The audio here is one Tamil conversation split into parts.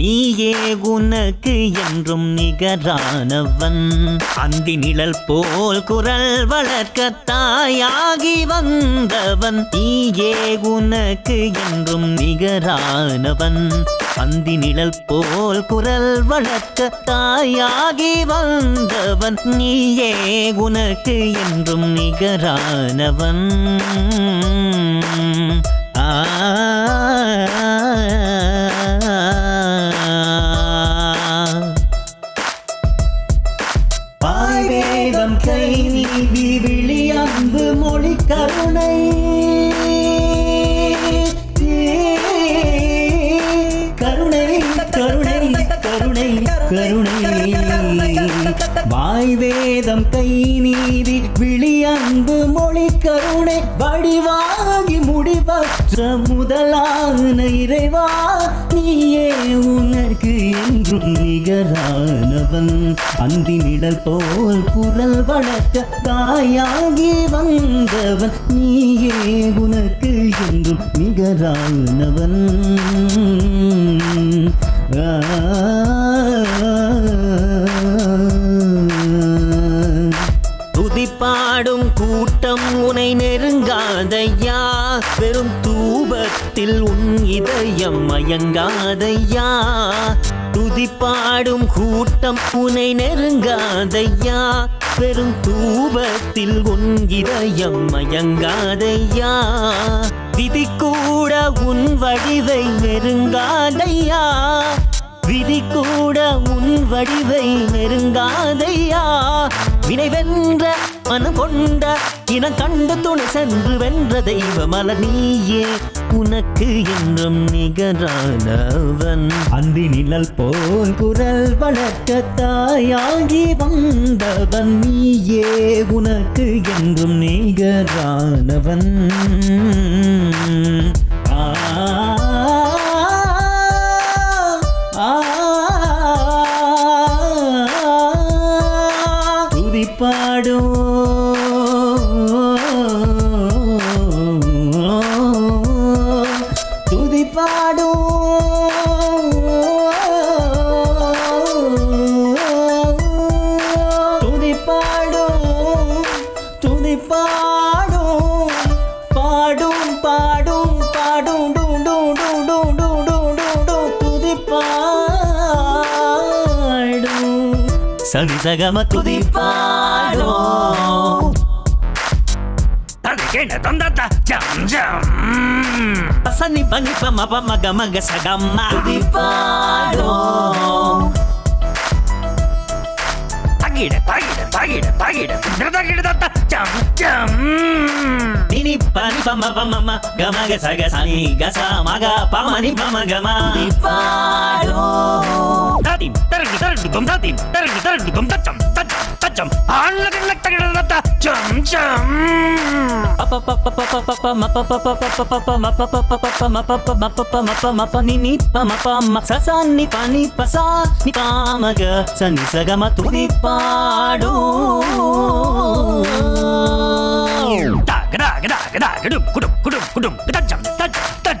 நீயே உனக்கு என்றும் நிகரானவன். அந்தி நிழல் போல் குரல் வளர்க்க தாயாகி வந்தவன். நீயே உனக்கு என்றும் நிகரானவன். அந்தி நிழல் போல் குரல் வளர்க்க தாயாகி வந்தவன். நீயே உனக்கு என்றும் நிகரானவன். ஆ பாய்வேதம் நீதி விழி அன்பு மொழி கருணை. கருணை கருணை கருணை கருணை. வாய் வேதம் கை நீதி விழி அன்பு மொழி கருணை. வடிவாகி முடிவற்ற முதலான இறைவா நீயே உன என்றும் நிகரானவன் அந்தி நிழல் போல் குரல் வளர்க்க தாயாகி வந்தவன் நீயே உனக்கு என்றும் நிகரானவன். துதிப்பாடும் கூட்டம் உனை நெருங்காதையா? வெறும் தூபத்தில் உன் இதயம் மயங்காதையா? துதி பாடும் கூட்டம் உனை நெருங்காதையா? பெரும் தூபத்தில் உன்கிதயம் மயங்காதையா விதி கூட உன் வடிவை நெருங்காதையா? விதி கூட உன் வடிவை நெருங்காதையா? வினைவென்ற மனம் கொண்ட இனம் கண்டு துணை சென்று வென்ற தெய்வ மலர் நீயே உனக்கு என்றும் நிகரானவன் அந்தி நிழல் போல் குரல் வளர்க்க தாயாகி வந்தவன் நீயே உனக்கு என்றும் நிகரானவன் ஆ துதிப்பாடும் Sani sagama tu kena Tanquena tandata, jam jam. Pasani pani pama pama gama gasagama. Tu disparo. Pagire pagire pagire pagire. Dada gire data, jam jam. Nini pani pama pama ma gama gasagasa ni gasa maga pama ni pama gama. Tu di disparo tum ta tim ter tum ter tum ta cham ta cham ta cham han lag lag pa pa pa pa pa pa ma pa pa pa pa pa pa pa ma pa pa pa pa pa ma pa pa ma pa pa ma pa ma pa ni ni pa ma pa ma sa sa ni pa ni pa sa ni pa ma ga sa ni sa ga ma tu ni pa do ta ga da ga da ga da ga dum kudum kudum kudum ta cham ta cham ta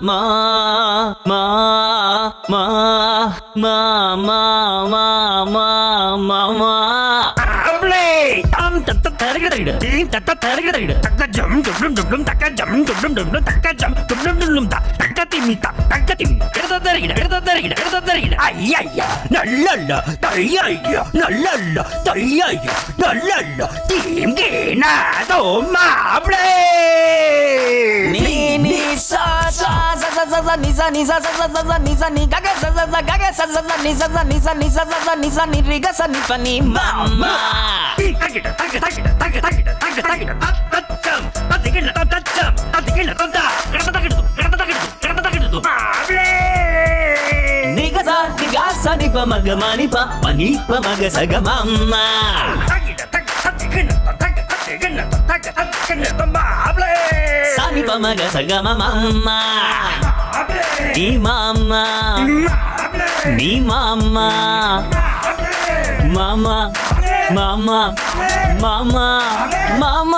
ma ma ma ma tìm ghê nà tổ mà đi ni ni sao sa sa sa ni sa ni sa ni ni ni ni ni ni pa, నీ మా అమ్మ నీ మా అమ్మ మామ మామ మామ మామ.